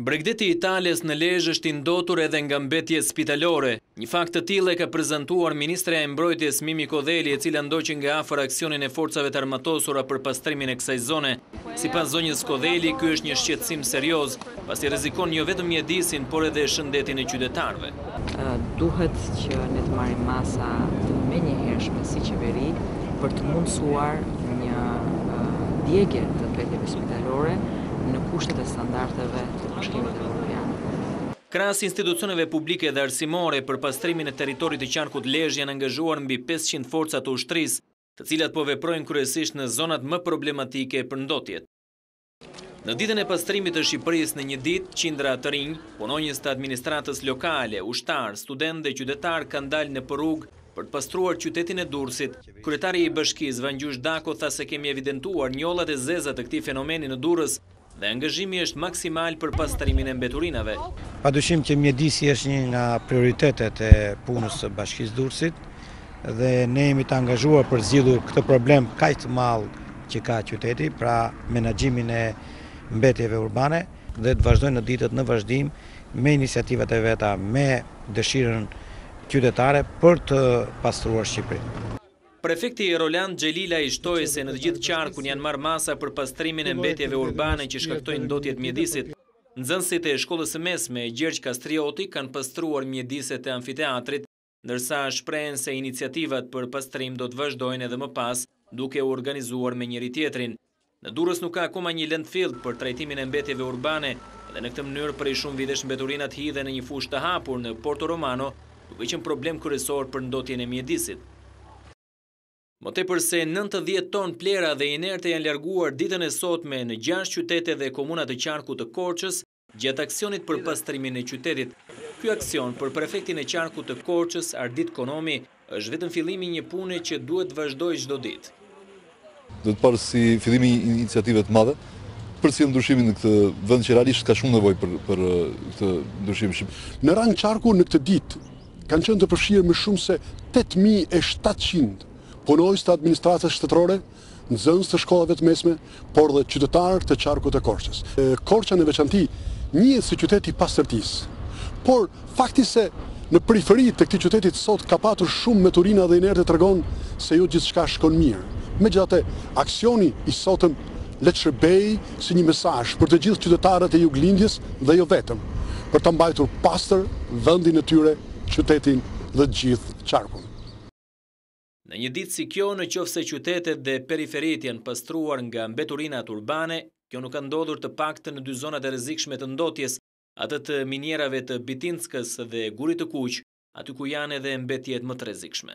Bregdeti i Tales në Lezhë është i ndotur edhe nga mbetjet spitalore. Një fakt të tillë e ka prezantuar ministrja e Mbrojtjes Mimi Kodheli, e cila ndoqi nga afër aksionin e Forcave të Armatosura për pastrimin e kësaj zone. Sipas zonjës Kodheli, ky është një shqetësim serioz, pasi rrezikon jo vetëm mjedisin, por edhe shëndetin e qytetarëve. Duhet që ne të marrim masa të menjëhershme si qeveri për të mundësuar një djegie të mbetjeve spitalore në kushtet e standardeve të Bashkimit Evropian. Krahas institucioneve publike dhe arsimore, për pastrimin e territorit të qarkut Lezhë janë angazhuar mbi pesëqind forca të ushtrisë, të cilat po veprojnë kryesisht në zonat më problematike për ndotjet. Në ditën e pastrimit të Shqipërisë në një ditë, qindra të rinj, punonjës të administratës lokale, ushtarë, studentë dhe qytetarë kanë dalë nëpër rrugë për të pastruar qytetin e Durrësit. Kryetari i bashkisë, Vangjush Dako tha se kemi evidentuar njollat e zeza të këtij fenomeni në Durrës dhe angazhimi është maksimal për pastrimin e mbeturinave. Padyshim që mjedisi është një nga prioritetet e punës së Bashkisë Durrësit. dhe ne jemi të angazhuar për zgjidhur këtë problem kaq të madh që ka qyteti, pra menaxhimin e mbetjeve urbane dhe të vazhdojnë në ditët në vazhdim me iniciativat e veta, me dëshirën qytetare për të pastruar Shqipërinë. Prefekti Roland Xhelilaj shtoi se në të gjithë qarkun janë marrë masa për pastrimin e mbetjeve urbane që shkaktojnë ndotje të mjedisit. Nxënësit e shkollës së mesme Gjergj Kastrioti kanë pastruar mjediset e amfiteatrit, Ndërsa, shprehen se iniciativat për pastrim do të vazhdojnë edhe më pas, duke u organizuar me njëri-tjetrin. Në Durrës nuk ka akoma një landfill për trajtimin e mbetjeve urbane dhe në këtë mënyrë prej shumë vitesh mbeturinat hidhen në një fushë të hapur në Porto Romano, duke qenë problem kryesor për ndotjen e mjedisit. Më tepër se nëntëdhjetë ton plehra dhe inerte janë larguar ditën e sotme në gjashtë qytete dhe komuna të qarkut të Korçës, Gjatë aksionit për pastrimin e qytetit, Ky aksion për prefektin e qarkut të Korçës, Ardit Konomi, është vetëm fillimi i një pune që duhet të vazhdojë çdo ditë. Duhet të parë si fillimi i një iniciative të madhe për të sjellë ndryshimin në këtë vend që realisht ka shumë nevojë për për këtë ndryshim. Në rang qarku në këtë ditë kanë qenë të përfshirë më shumë se tetë mijë e shtatëqind punonjës të administratës shtetërore nxënës të shkollave të mesme, por dhe qytetarë të qarkut të Korçës. Korça në veçanti njihet si qyteti i pastërtisë. Por, fakti se në periferi të këtij qytetit sot ka patur shumë mbeturina dhe inerte tregon se jo gjithçka shkon mirë. Megjithatë, aksioni i sotëm le të shërbejë si një mesazh për të gjithë qytetarët e Juglindjes dhe jo vetëm, për ta mbajtur pastër vendin e tyre, qytetin dhe gjithë qarkun. Në një ditë si kjo, në qoftë se qytetet dhe periferitë janë pastruar nga mbeturinat urbane, kjo nuk ka ndodhur të paktën në dy zonat e rrezikshme të ndotjes, atë të minierave të Bitinckës dhe Gurit të Kuq, aty ku janë edhe mbetjet më të rrezikshme.